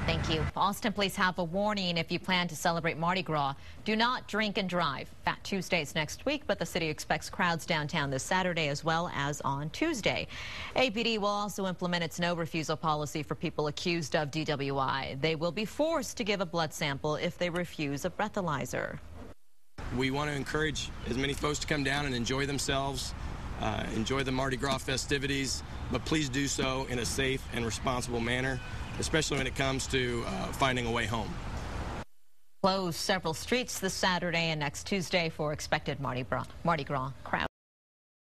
Thank you. Austin police have a warning if you plan to celebrate Mardi Gras. Do not drink and drive. Fat Tuesdays next week, but the city expects crowds downtown this Saturday as well as on Tuesday. APD will also implement its no refusal policy for people accused of DWI. They will be forced to give a blood sample if they refuse a breathalyzer. We want to encourage as many folks to come down and enjoy themselves, uh, enjoy the Mardi Gras festivities, but please do so in a safe and responsible manner, especially when it comes to uh, finding a way home. Close several streets this Saturday and next Tuesday for expected Mardi Gras, Mardi Gras crowd.